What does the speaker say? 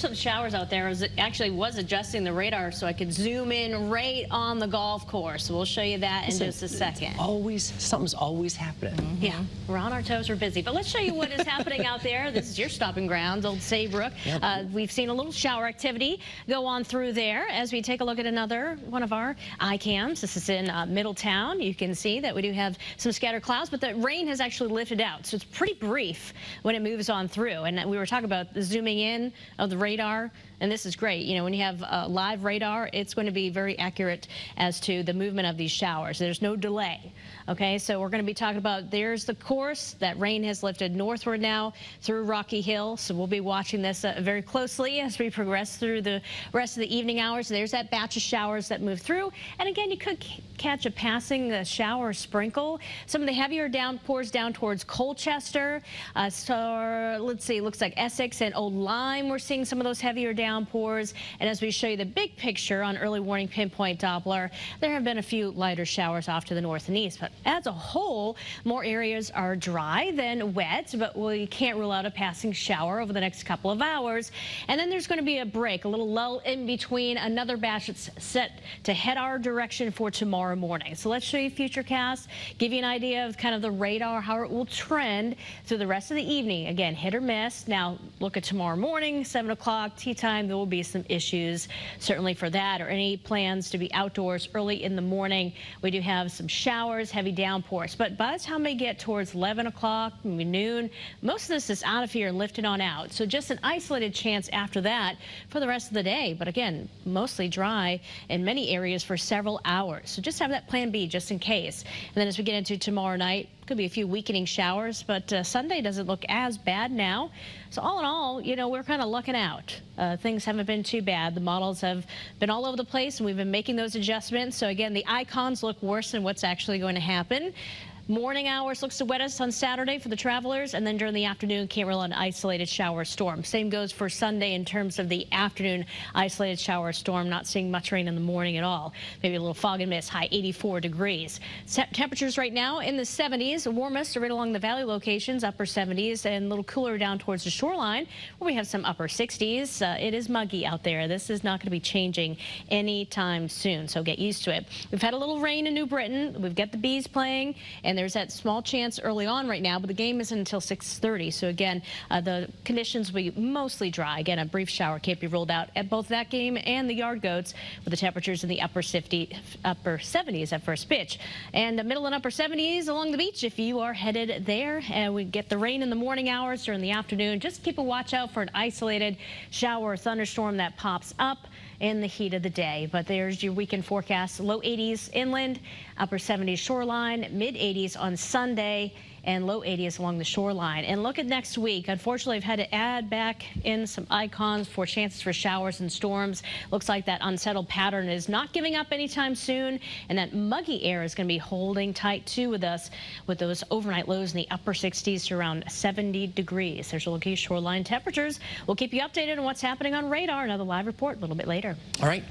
so showers out there. It actually was adjusting the radar so I could zoom in right on the golf course. We'll show you that in Listen, just a second. Always, something's always happening. Mm -hmm. Yeah, we're on our toes, we're busy. But let's show you what is happening out there. This is your stopping grounds, Old Saybrook. Yep. Uh, we've seen a little shower activity go on through there as we take a look at another one of our iCams. This is in uh, Middletown. You can see that we do have some scattered clouds, but the rain has actually lifted out. So it's pretty brief when it moves on through. And we were talking about the zooming in of the radar are. And this is great. You know, when you have uh, live radar, it's going to be very accurate as to the movement of these showers. There's no delay. Okay, so we're going to be talking about there's the course. That rain has lifted northward now through Rocky Hill. So we'll be watching this uh, very closely as we progress through the rest of the evening hours. There's that batch of showers that move through. And again, you could catch a passing shower sprinkle. Some of the heavier downpours down towards Colchester. Uh, so let's see, looks like Essex and Old Lyme. We're seeing some of those heavier down downpours. And as we show you the big picture on early warning pinpoint Doppler, there have been a few lighter showers off to the north and east. But as a whole, more areas are dry than wet, but we can't rule out a passing shower over the next couple of hours. And then there's going to be a break, a little lull in between another batch that's set to head our direction for tomorrow morning. So let's show you future Futurecast, give you an idea of kind of the radar, how it will trend through the rest of the evening. Again, hit or miss. Now look at tomorrow morning, 7 o'clock, tea time there will be some issues certainly for that or any plans to be outdoors early in the morning. We do have some showers, heavy downpours, but by the time we get towards 11 o'clock, noon, most of this is out of here and lifted on out. So just an isolated chance after that for the rest of the day. But again, mostly dry in many areas for several hours. So just have that plan B just in case. And then as we get into tomorrow night, could be a few weakening showers, but uh, Sunday doesn't look as bad now. So all in all, you know, we're kind of lucking out. Uh, things haven't been too bad. The models have been all over the place, and we've been making those adjustments. So again, the icons look worse than what's actually going to happen. Morning hours looks the wettest on Saturday for the travelers, and then during the afternoon, can't rely on isolated shower storm. Same goes for Sunday in terms of the afternoon isolated shower storm. Not seeing much rain in the morning at all. Maybe a little fog and mist, high 84 degrees. temperatures right now in the 70s, warmest right along the valley locations, upper 70s, and a little cooler down towards the shoreline, where we have some upper 60s. Uh, it is muggy out there. This is not going to be changing anytime soon, so get used to it. We've had a little rain in New Britain. We've got the bees playing, and there's that small chance early on right now, but the game isn't until 6.30. So again, uh, the conditions will be mostly dry. Again, a brief shower can't be ruled out at both that game and the Yard Goats with the temperatures in the upper 50, upper 70s at first pitch. And the middle and upper 70s along the beach if you are headed there. And we get the rain in the morning hours during the afternoon. Just keep a watch out for an isolated shower or thunderstorm that pops up in the heat of the day. But there's your weekend forecast. Low 80s inland, upper 70s shoreline, mid 80s on Sunday and low 80s along the shoreline. And look at next week. Unfortunately, I've had to add back in some icons for chances for showers and storms. Looks like that unsettled pattern is not giving up anytime soon. And that muggy air is going to be holding tight too with us with those overnight lows in the upper 60s to around 70 degrees. There's a look at shoreline temperatures. We'll keep you updated on what's happening on radar. Another live report a little bit later. All right.